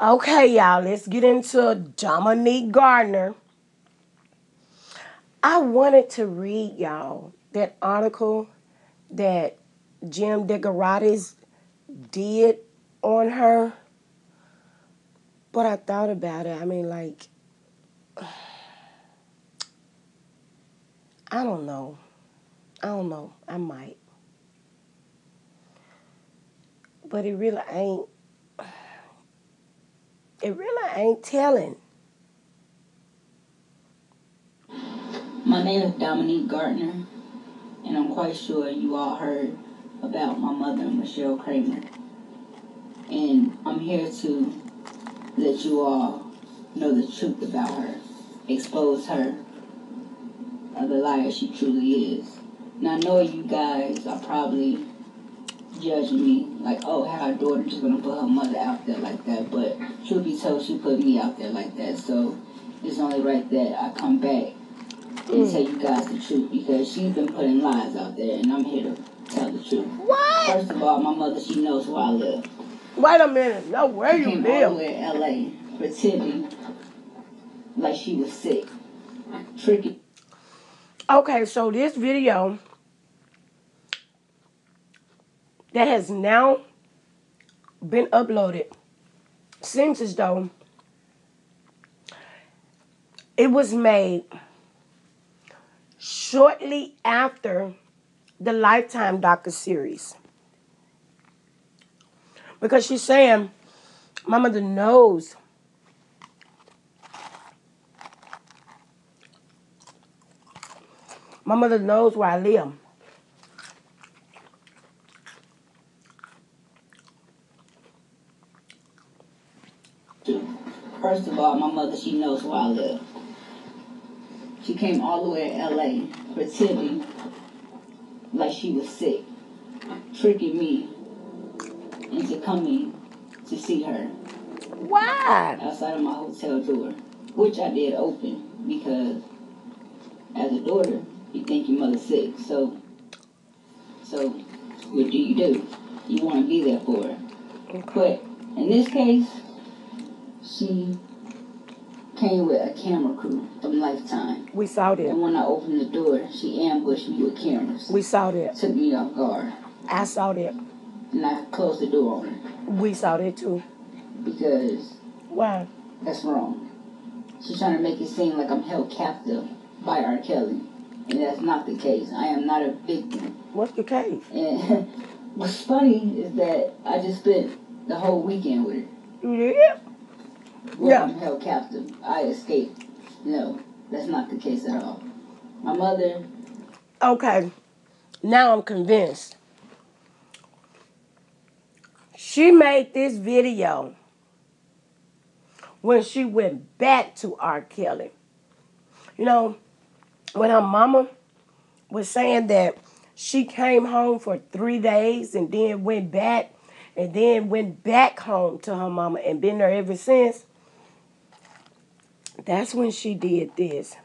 Okay, y'all, let's get into Dominique Gardner. I wanted to read y'all that article that Jim DeRogatis did on her. But I thought about it. I mean, like, I don't know. I don't know. I might. But it really ain't. It really ain't telling. My name is Dominique Gardner, and I'm quite sure you all heard about my mother, Michelle Kramer. And I'm here to let you all know the truth about her, expose her of the liar she truly is. Now, I know you guys are probably judging me like, oh, how her daughter just gonna put her mother out there like that. But truth be told, she put me out there like that. So it's only right that I come back and hmm. tell you guys the truth because she's been putting lies out there, and I'm here to tell the truth. What? First of all, my mother, she knows where I live. Wait a minute. No, where you came all the live? way to LA pretending like she was sick. Tricky. Okay, so this video that has now been uploaded seems as though it was made shortly after the Lifetime docu series. Because she's saying my mother knows my mother knows where I live. First of all, my mother, she knows where I live. She came all the way to LA pretending like she was sick, tricking me into coming to see her Why? outside of my hotel door, which I did open because as a daughter, you think your mother's sick. So, so what do you do? You want to be there for her. But in this case, she came with a camera crew from Lifetime. We saw that. And when I opened the door, she ambushed me with cameras. We saw that. Took me off guard. I saw that. And I closed the door on her We saw that too. because Why? that's wrong. She's trying to make it seem like I'm held captive by R. Kelly. And that's not the case. I am not a victim. What's the case? And what's funny is that I just spent the whole weekend with her. You did? Well, Yeah. Held captive. I escaped. No, that's not the case at all. My mother, Okay. Now I'm convinced. She made this video when she went back to R. Kelly. You know, when her mama was saying that she came home for three days and then went back and then went back home to her mama and been there ever since. That's when she did this.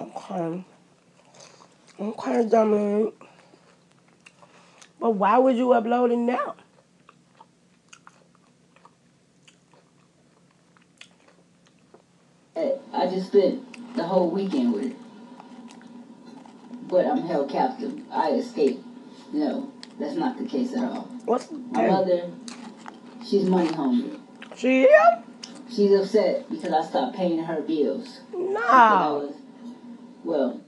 Okay. Okay, Dominic. But why would you upload it now? I just spent the whole weekend with it. But I'm held captive. I escaped. No, that's not the case at all. What's My mother, she's money hungry. She here? She's upset because I stopped paying her bills. No. was, well,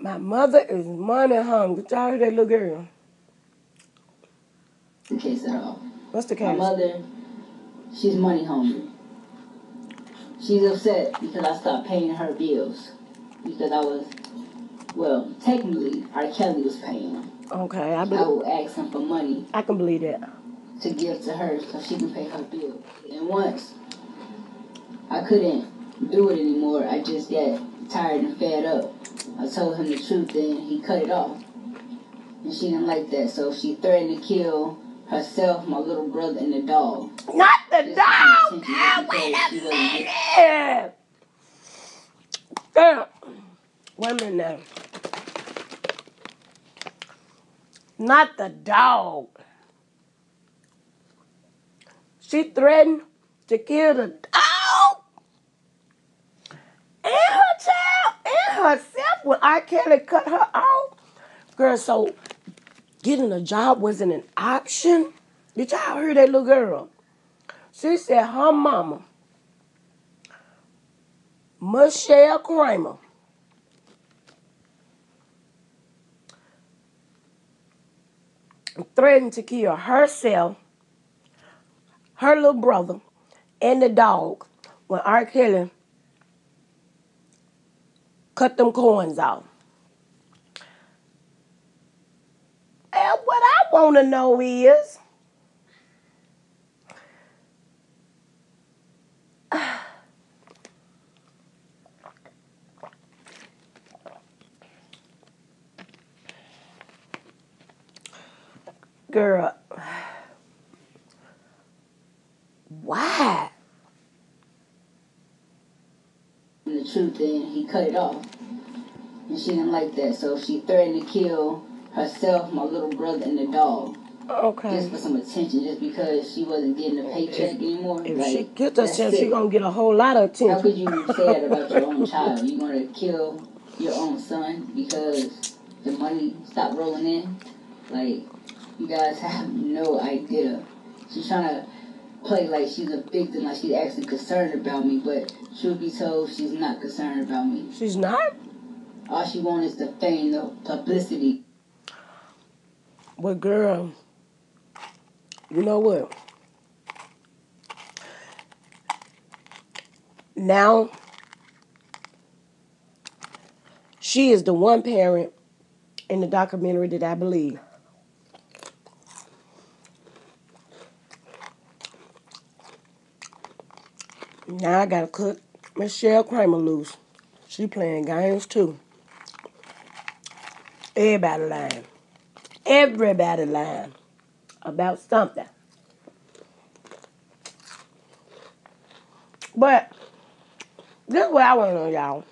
My mother is money hungry. Y'all hear that little girl? the case at all. What's the case? My mother, she's money hungry. She's upset because I stopped paying her bills. Because I was, well, technically, R. Kelly was paying them. Okay, I believe. I would ask him for money I can believe that. to give to her so she can pay her bill. And once I couldn't do it anymore, I just got tired and fed up. I told him the truth and he cut it off. And she didn't like that, so she threatened to kill herself, my little brother, and the dog. Not the Just dog! because wait a minute! Wait a minute now. Not the dog. She threatened to kill the dog and her child and herself when R. Kelly cut her off. Girl, so getting a job wasn't an option. Did y'all hear that little girl? She said her mama, Michelle Kramer, threatened to kill herself, her little brother, and the dog when R. Kelly cut them coins off. And what I want to know is, girl, why? the truth and he cut it off. And she didn't like that, so she threatened to kill herself, my little brother, and the dog. Okay. Just for some attention, just because she wasn't getting a paycheck anymore. If like, she gets that's herself, she gonna get a whole lot of attention. How attention. could you say that about your own child? You gonna kill your own son because the money stopped rolling in? Like, you guys have no idea. She's trying to play like she's a victim, like she's actually concerned about me, but truth be told, she's not concerned about me. She's not. All she wants is the fame, the publicity. But girl, you know what? Now she is the one parent in the documentary that I believe. Now I gotta cut Michelle Kramer loose. She playing games too. Everybody lying. Everybody lying about something. But this is what I want to know, y'all.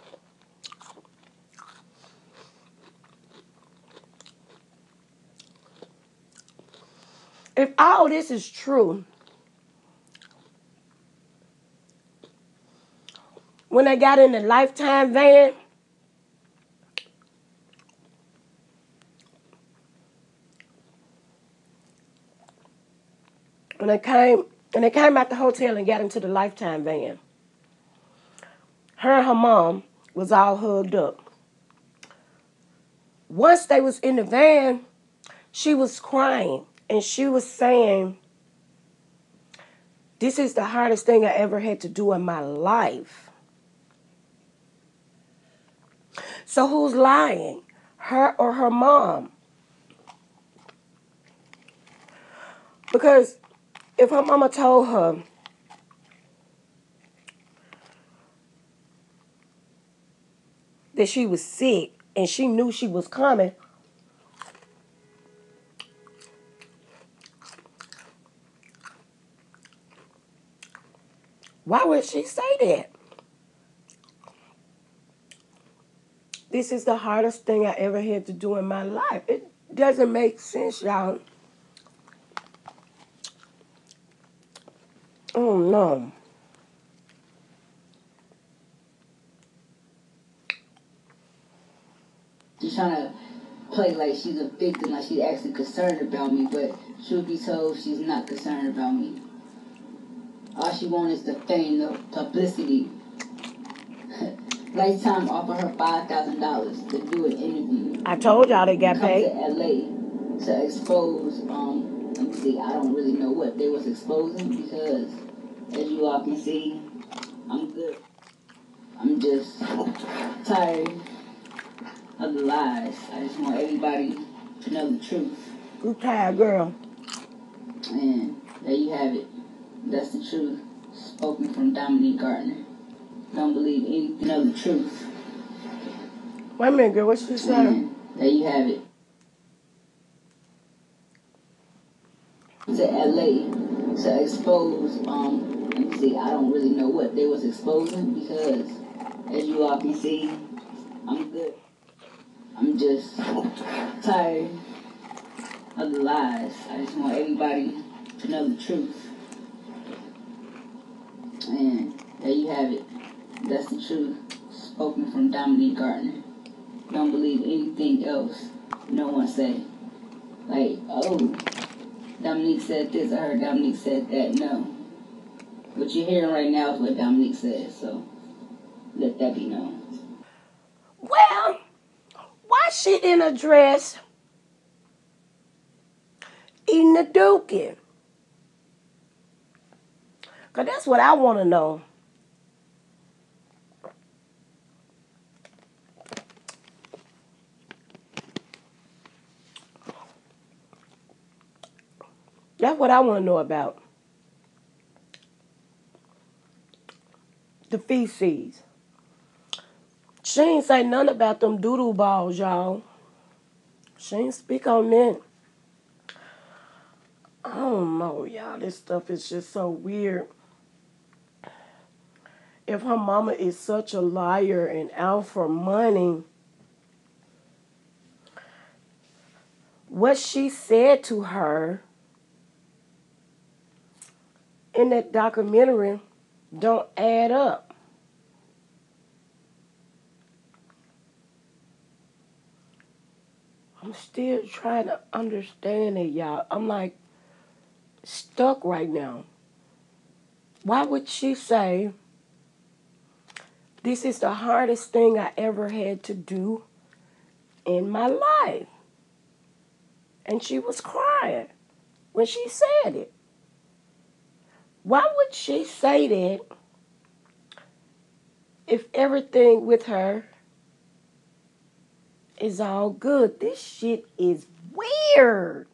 If all this is true, when I got in the lifetime van, when they came when they came out the hotel and got into the lifetime van, her and her mom was all hugged up. Once they was in the van, she was crying and she was saying, This is the hardest thing I ever had to do in my life. So who's lying? Her or her mom? Because if her mama told her that she was sick and she knew she was coming, why would she say that? This is the hardest thing I ever had to do in my life. It doesn't make sense, y'all. Oh no. She's trying to play like she's a victim, like she's actually concerned about me, but truth be told, she's not concerned about me. All she wants is the fame, the publicity. Lifetime offered her five thousand dollars to do an interview. I told y'all they got paid. to LA to expose. Um, let me see. I don't really know what they was exposing because, as you all can see, I'm good. I'm just tired of the lies. I just want everybody to know the truth. You tired girl. And there you have it. That's the truth. Spoken from Dominique Gardner. Don't believe anything of the truth. Wait a minute, girl. What you saying? And there you have it. To LA to expose, um, let me see, I don't really know what they was exposing because as you all can see, I'm good. I'm just tired of the lies. I just want everybody to know the truth. And there you have it. That's the truth. Spoken from Dominique Gardner. Don't believe anything else no one say. Like, oh, Dominique said this, I heard Dominique said that. No. What you're hearing right now is what Dominique said, so let that be known. Well, why she didn't address eating the dookie? Because that's what I want to know. That's what I want to know about. The feces. She ain't say nothing about them doodle balls, y'all. She ain't speak on that. I don't know, y'all. This stuff is just so weird. If her mama is such a liar and out for money, what she said to her in that documentary don't add up. I'm still trying to understand it, y'all. I'm like stuck right now. Why would she say, This is the hardest thing I ever had to do in my life? And she was crying when she said it. Why would she say that if everything with her is all good? This shit is weird.